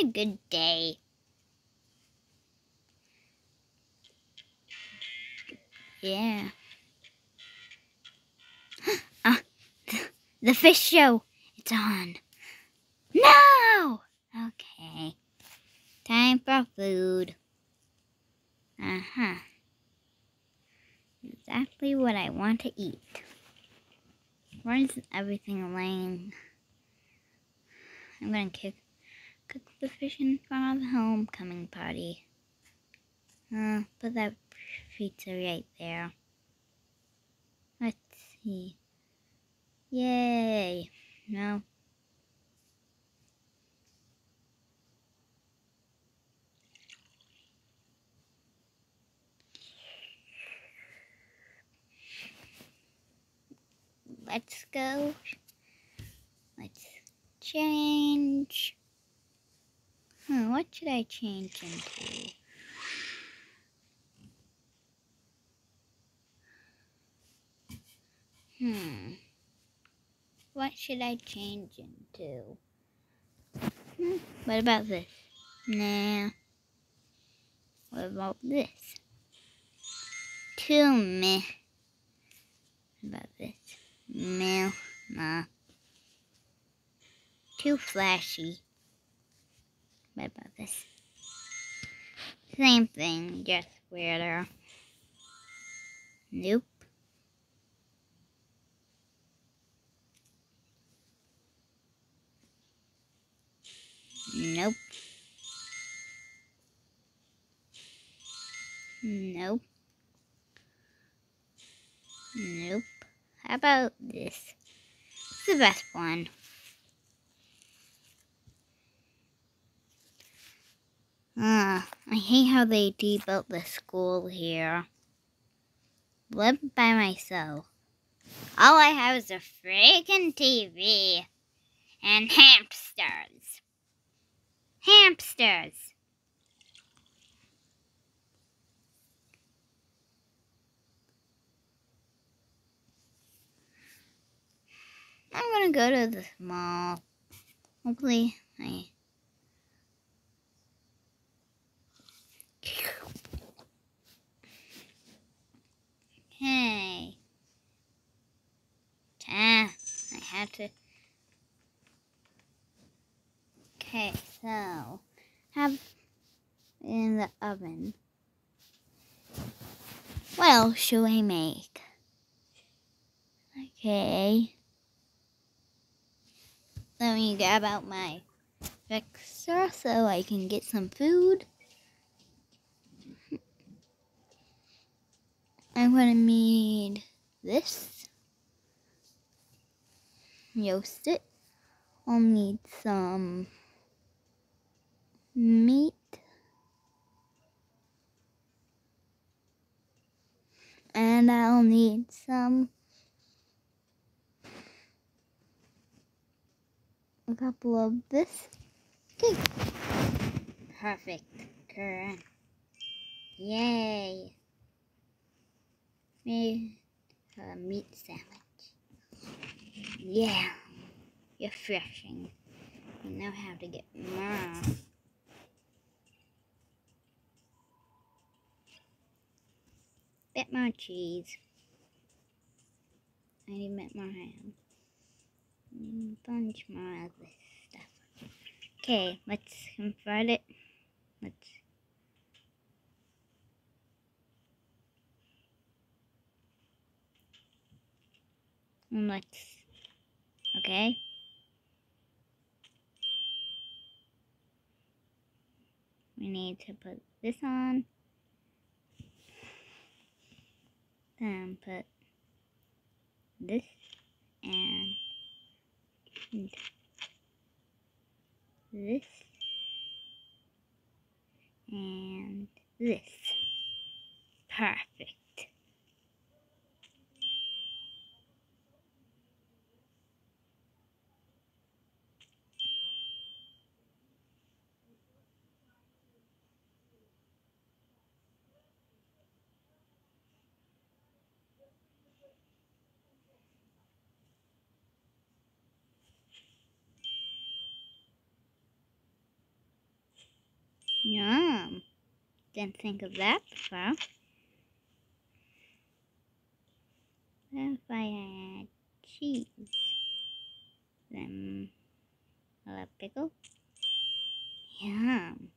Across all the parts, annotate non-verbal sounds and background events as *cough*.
a good day. Yeah. *gasps* Ah, the, fish show. It's on. No! Okay. Time for food. Uh-huh. Exactly what I want to eat. Where's everything laying? I'm gonna cook, cook the fish in front of the homecoming party. Uh, put that pizza right there. Let's see. Yay! No. Let's go. Let's change. Hmm, what should I change into? Hmm. What should I change into? Hmm. What about this? Nah. What about this? Too meh. What about this? Meh. Nah. Too flashy. What about this? Same thing, just weirder. Nope. Nope. Nope. Nope. How about this? It's the best one. Ah, I hate how they debuilt the school here. Live by myself. All I have is a freaking TV and hamsters. Hamsters. I'm gonna go to the mall. Hopefully, I. Hey. Ah, I had to. Okay, so have in the oven. What else should I make? Okay. Let me grab out my mixer so I can get some food. I'm gonna need this. Roast it. I'll need some meat. And I'll need some a couple of this. Okay. Perfect. Correct. Yay. A meat sandwich. Yeah. Refreshing. You know how to get more. Bit more cheese. I need a bit more ham. Mm, bunch more of this stuff. Okay, let's convert it. Let's. Let's. Okay. We need to put this on. Then put this and this and this. Perfect. Didn't think of that before. What if I add cheese? Then a little pickle? Yum.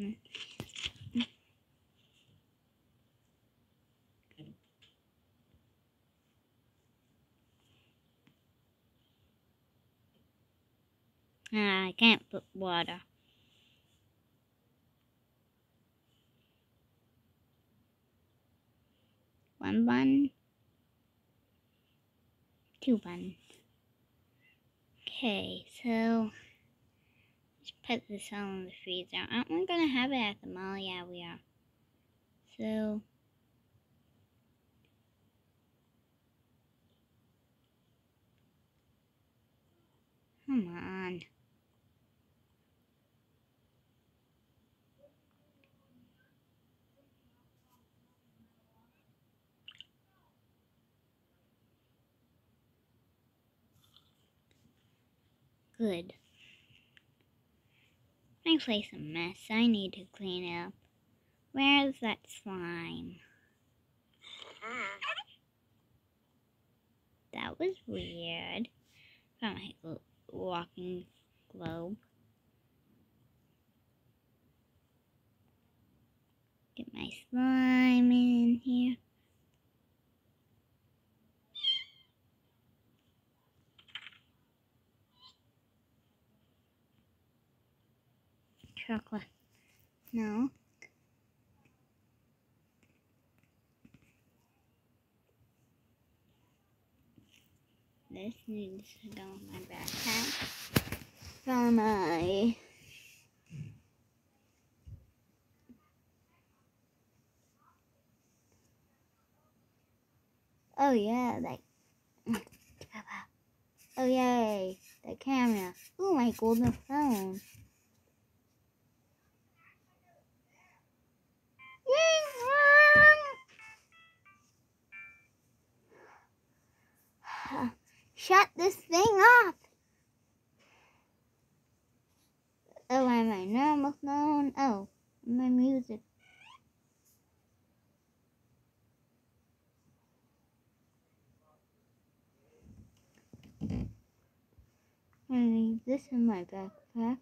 Mm. Ah, I can't put water. One bun. Two bun. Okay, so let's put this all in the freezer. Aren't we gonna have it at the mall? Yeah, we are. So come on. Good. My place a mess. I need to clean up. Where's that slime? That was weird. Found my walking globe. Get my slime in here. Chocolate. No. This needs to go in my backpack. From my Oh yeah, that *laughs* Oh yay, the camera. Ooh, my golden phone. Shut this thing off. Oh, I have my normal phone. Oh, my music. I leave this in my backpack.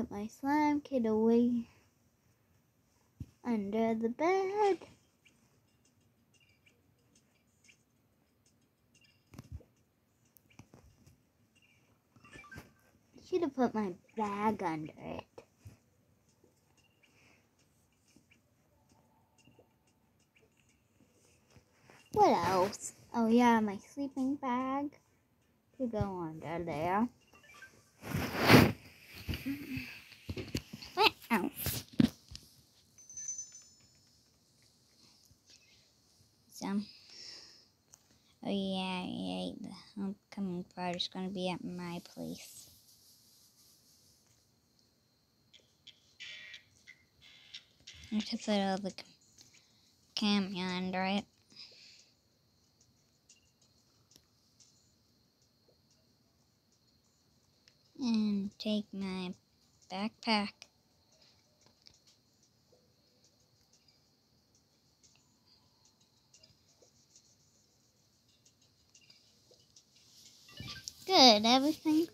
Put my slime kit away under the bed. Should have put my bag under it. What else? Oh yeah, my sleeping bag to go under there. What else? Oh yeah, yeah, the homecoming party is going to be at my place. I have to put all the camera under it. And take my backpack. Good, everything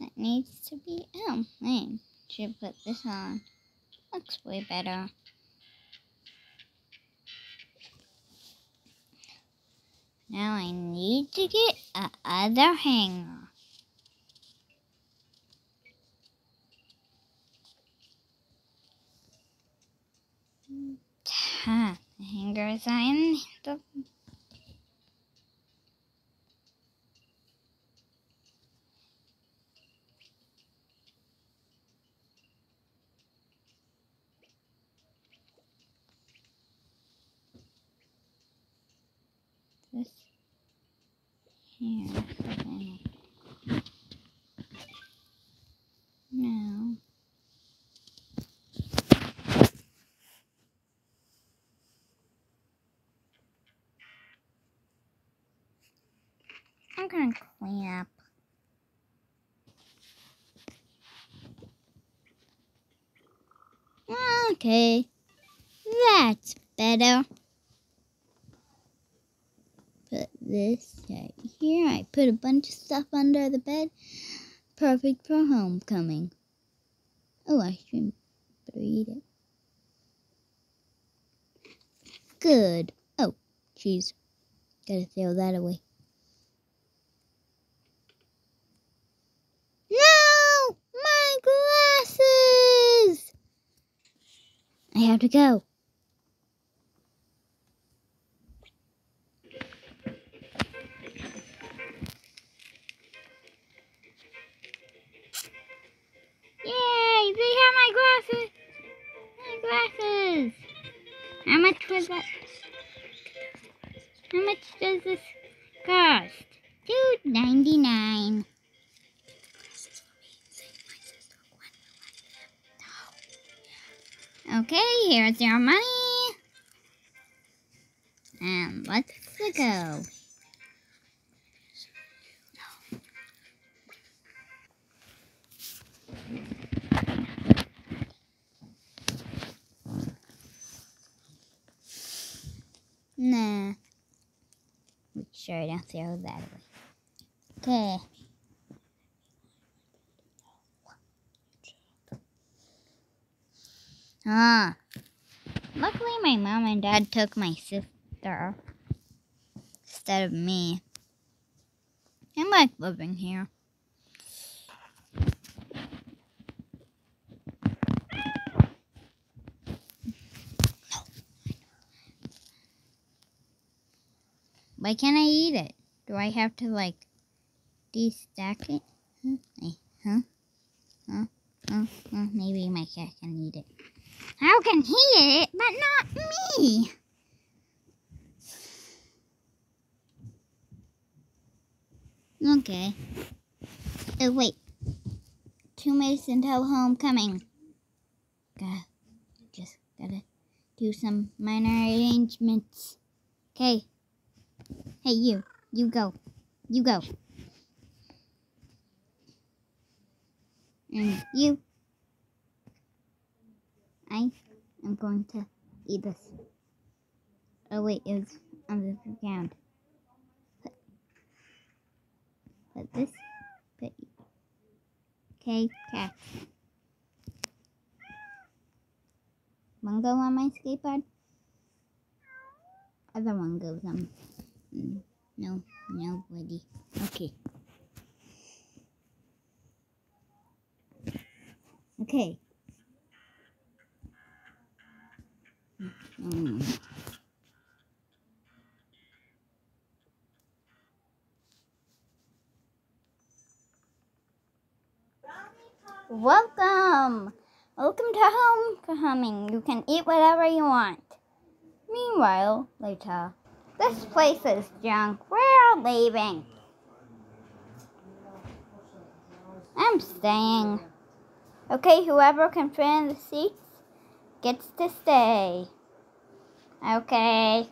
that needs to be. Oh, man, should put this on. Looks way better. Now I need to get a other hanger. Hangers are this here. Okay. Now, gonna clean up. Okay, that's better. Put this right here. I put a bunch of stuff under the bed. Perfect for homecoming. Oh, I should better eat it. Good. Oh, jeez. Gotta throw that away. No! My glasses! I have to go. Yay! They have my glasses! My glasses! How much was that? How much does this cost? Two ninety nine. Okay, here's your money. And let's go. Nah. Make sure I don't throw that away. Okay. Ah. Luckily, my mom and dad took my sister instead of me. I like living here. Why can't I eat it? Do I have to like destack it? Huh? Eh, Huh? Huh? Huh? Huh? Maybe my cat can eat it. How can he eat it, but not me? Okay. Oh wait. Two minutes until homecoming. Gotta, just gotta do some minor arrangements. Okay. Hey, you. You go. You go. And you. I am going to eat this. Oh, wait, it was on the ground. Put, put this. Put. Okay, cat. One go on my skateboard. Other one goes on Mm, No, nobody. Okay. Okay. Welcome! Welcome to homecoming. You can eat whatever you want. Meanwhile, later. This place is junk. We're leaving. I'm staying. Okay, whoever can fit in the seats gets to stay. Okay.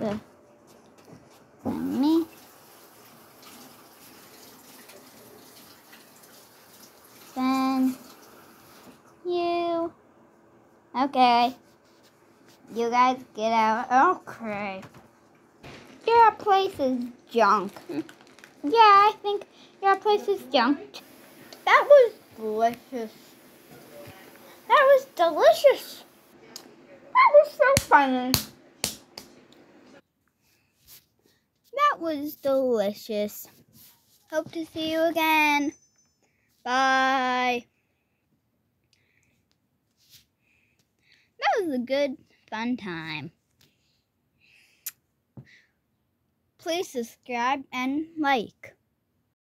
The, me. Then you. Okay. You guys get out. Okay. Place is junk. Yeah, I think your place is junk. That was delicious. That was delicious. That was so funny. That was delicious. Hope to see you again. Bye. That was a good, fun time. Please subscribe and like.